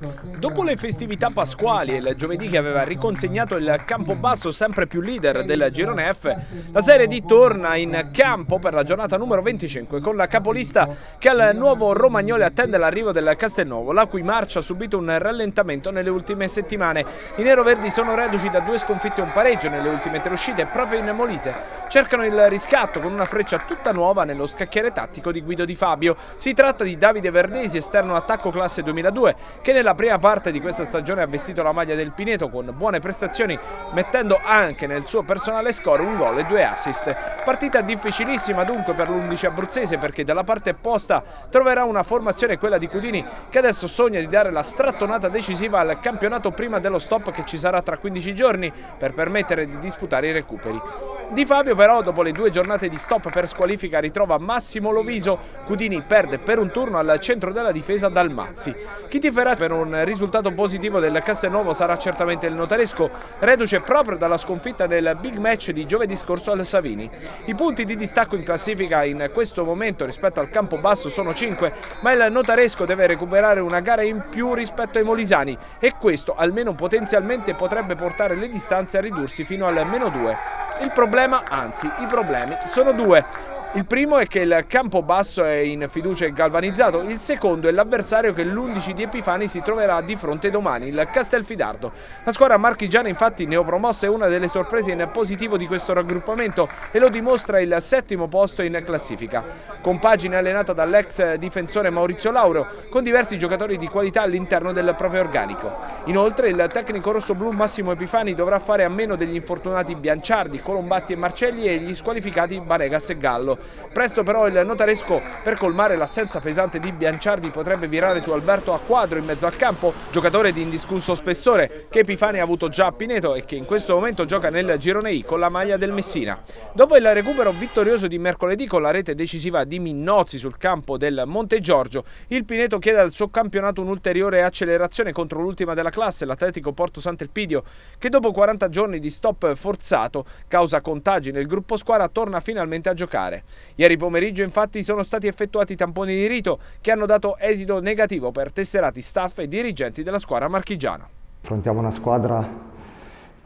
Right. Dopo le festività pasquali e il giovedì che aveva riconsegnato il Campobasso sempre più leader del Girone F, la Serie D torna in campo per la giornata numero 25 con la capolista che al nuovo Romagnoli attende l'arrivo del Castelnuovo, la cui marcia ha subito un rallentamento nelle ultime settimane. I neroverdi sono reduci da due sconfitte e un pareggio nelle ultime tre uscite proprio in Molise. Cercano il riscatto con una freccia tutta nuova nello scacchiere tattico di Guido Di Fabio. Si tratta di Davide Verdesi, esterno attacco classe 2002, che nella prima parte di questa stagione ha vestito la maglia del Pineto con buone prestazioni, mettendo anche nel suo personale score un gol e due assist. Partita difficilissima dunque per l'11 abruzzese perché dalla parte opposta troverà una formazione quella di Cudini che adesso sogna di dare la strattonata decisiva al campionato prima dello stop che ci sarà tra 15 giorni per permettere di disputare i recuperi. Di Fabio però dopo le due giornate di stop per squalifica ritrova Massimo Loviso, Cudini perde per un turno al centro della difesa dal Mazzi. Chi tiferà per un risultato positivo del Castelnuovo sarà certamente il notaresco, reduce proprio dalla sconfitta nel big match di giovedì scorso al Savini. I punti di distacco in classifica in questo momento rispetto al campo basso sono 5, ma il notaresco deve recuperare una gara in più rispetto ai molisani e questo almeno potenzialmente potrebbe portare le distanze a ridursi fino al meno 2. Il problema, anzi i problemi, sono due. Il primo è che il campo basso è in fiducia e galvanizzato, il secondo è l'avversario che l'11 di Epifani si troverà di fronte domani, il Castelfidardo. La squadra marchigiana infatti neopromossa è una delle sorprese in positivo di questo raggruppamento e lo dimostra il settimo posto in classifica. Compagine allenata dall'ex difensore Maurizio Lauro con diversi giocatori di qualità all'interno del proprio organico. Inoltre il tecnico rosso-blu Massimo Epifani dovrà fare a meno degli infortunati Bianciardi, Colombatti e Marcelli e gli squalificati Banegas e Gallo. Presto però il notaresco per colmare l'assenza pesante di Bianciardi potrebbe virare su Alberto Acquadro in mezzo al campo, giocatore di indiscusso spessore che Epifani ha avuto già a Pineto e che in questo momento gioca nel girone I con la maglia del Messina. Dopo il recupero vittorioso di mercoledì con la rete decisiva di Minnozzi sul campo del Monte Giorgio, il Pineto chiede al suo campionato un'ulteriore accelerazione contro l'ultima della classe, l'Atletico Porto Sant'Elpidio, che dopo 40 giorni di stop forzato, causa contagi nel gruppo squadra, torna finalmente a giocare. Ieri pomeriggio infatti sono stati effettuati tamponi di rito che hanno dato esito negativo per tesserati staff e dirigenti della squadra marchigiana. Affrontiamo una squadra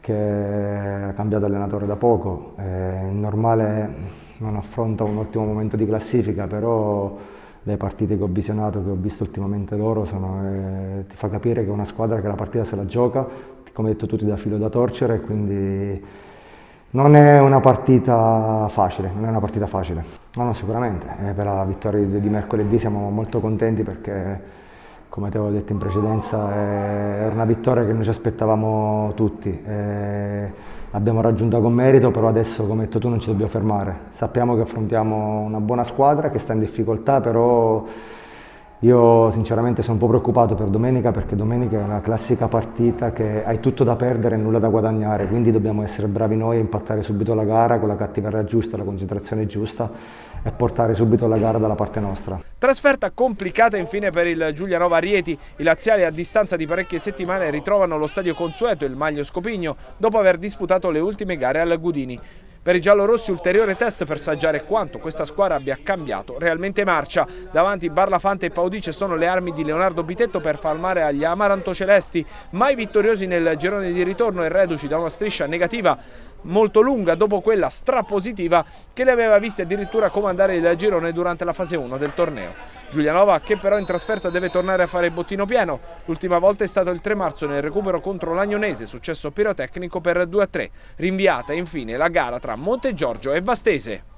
che ha cambiato allenatore da poco, è normale non affronta un ottimo momento di classifica, però le partite che ho visionato, che ho visto ultimamente loro, sono, eh, ti fa capire che è una squadra che la partita se la gioca, come detto tutti da filo da torcere, quindi non è una partita facile, non è una partita facile. No, no, sicuramente. Eh, per la vittoria di, mercoledì siamo molto contenti perché, come ti avevo detto in precedenza, è una vittoria che noi ci aspettavamo tutti. Eh, l'abbiamo raggiunta con merito, però adesso, come hai detto tu, non ci dobbiamo fermare. Sappiamo che affrontiamo una buona squadra che sta in difficoltà, però io sinceramente sono un po' preoccupato per domenica perché domenica è una classica partita che hai tutto da perdere e nulla da guadagnare, quindi dobbiamo essere bravi noi a impattare subito la gara con la cattiveria giusta, la concentrazione giusta e portare subito la gara dalla parte nostra. Trasferta complicata infine per il Giulianova Rieti, i laziali a distanza di parecchie settimane ritrovano lo stadio consueto, il Maglio Scopigno, dopo aver disputato le ultime gare al Gudini. Per i giallorossi ulteriore test per saggiare quanto questa squadra abbia cambiato realmente marcia. Davanti Barlafante e Paudice sono le armi di Leonardo Bitetto per falmare agli Amaranto Celesti, mai vittoriosi nel girone di ritorno e reduci da una striscia negativa molto lunga dopo quella strapositiva che le aveva viste addirittura comandare il girone durante la fase 1 del torneo. Giulianova che però in trasferta deve tornare a fare il bottino pieno, l'ultima volta è stato il 3 marzo nel recupero contro l'Agnonese, successo pirotecnico per 2-3, rinviata infine la gara tra Monte Giorgio e Vastese.